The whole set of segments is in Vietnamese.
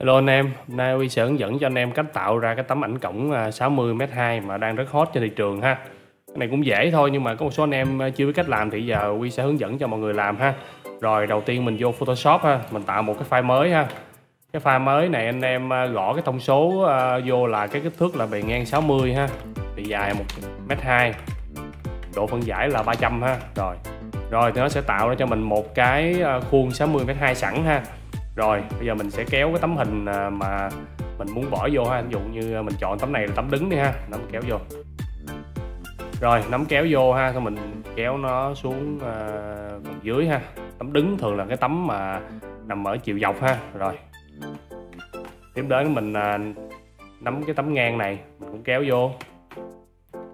Hello anh em, hôm nay Huy sẽ hướng dẫn cho anh em cách tạo ra cái tấm ảnh cổng à, 60m2 mà đang rất hot trên thị trường ha. Cái này cũng dễ thôi nhưng mà có một số anh em à, chưa biết cách làm thì giờ Huy sẽ hướng dẫn cho mọi người làm ha. Rồi đầu tiên mình vô Photoshop ha, mình tạo một cái file mới ha. Cái file mới này anh em à, gõ cái thông số vô là cái kích thước là bề ngang 60 ha. Bề dài 1m2 Độ phân giải là 300 ha. Rồi rồi thì nó sẽ tạo ra cho mình một cái khuôn 60m2 sẵn ha rồi bây giờ mình sẽ kéo cái tấm hình à, mà mình muốn bỏ vô ha. Ví dụ như à, mình chọn tấm này là tấm đứng đi ha. Nắm kéo vô. Rồi nắm kéo vô ha xong mình kéo nó xuống uh, dưới ha. Tấm đứng thường là cái tấm mà nằm ở chiều dọc ha. Rồi. Tiếp đến mình uh, nắm cái tấm ngang này mình cũng kéo vô.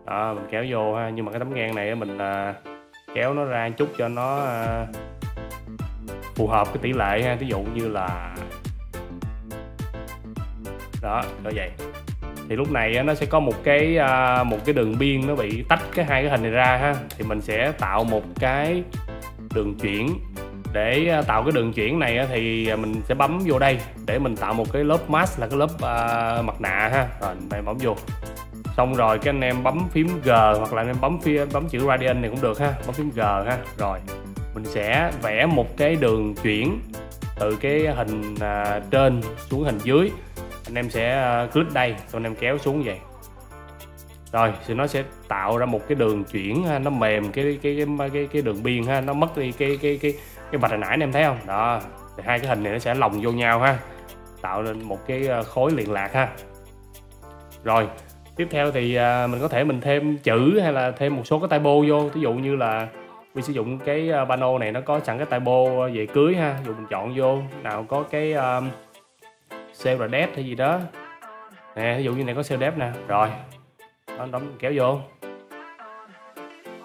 Đó mình kéo vô ha. Nhưng mà cái tấm ngang này mình uh, kéo nó ra chút cho nó uh, phù hợp cái tỷ lệ ha. Ví dụ như là đó như vậy. Thì lúc này nó sẽ có một cái à, một cái đường biên nó bị tách cái hai cái hình này ra ha. Thì mình sẽ tạo một cái đường chuyển. Để à, tạo cái đường chuyển này thì mình sẽ bấm vô đây để mình tạo một cái lớp mask là cái lớp uh, mặt nạ ha. Rồi mình bấm vô. Xong rồi cái anh em bấm phím G hoặc là anh em bấm phím bấm chữ radian này cũng được ha. Bấm phím G ha. Rồi mình sẽ vẽ một cái đường chuyển từ cái hình à, trên xuống hình dưới. Anh em sẽ à, click đây xong anh em kéo xuống vậy. Rồi thì nó sẽ tạo ra một cái đường chuyển ha, nó mềm cái cái cái cái, cái đường biên ha nó mất đi cái cái cái cái vạch hồi nãy anh em thấy không? Đó thì hai cái hình này nó sẽ lồng vô nhau ha tạo nên một cái à, khối liền lạc ha. Rồi tiếp theo thì à, mình có thể mình thêm chữ hay là thêm một số cái typo vô ví dụ như là mình sử dụng cái ờ, pano này nó có sẵn cái typo về cưới ha dùng mình chọn vô nào có cái um, sale là đẹp hay gì đó. Nè ví dụ như này có sale đẹp nè rồi đó đóng kéo vô.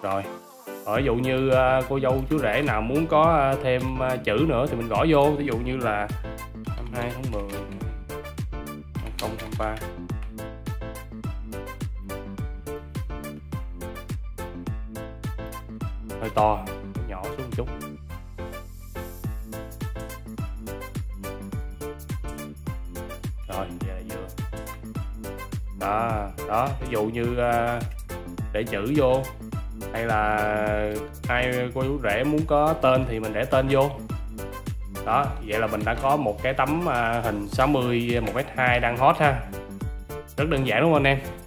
Rồi ở ví dụ như uh, cô dâu chú rể nào muốn có uh, thêm uh, chữ nữa thì mình gõ vô ví dụ như là 22 tháng 10 2023 hơi to nhỏ xuống một chút. Rồi giờ là vừa. Đó đó ví dụ như uh, để chữ vô hay là ai cô chú rể muốn có tên thì mình để tên vô. Đó vậy là mình đã có một cái tấm uh, hình 60 1m2 đang hot ha. Rất đơn giản đúng không anh em?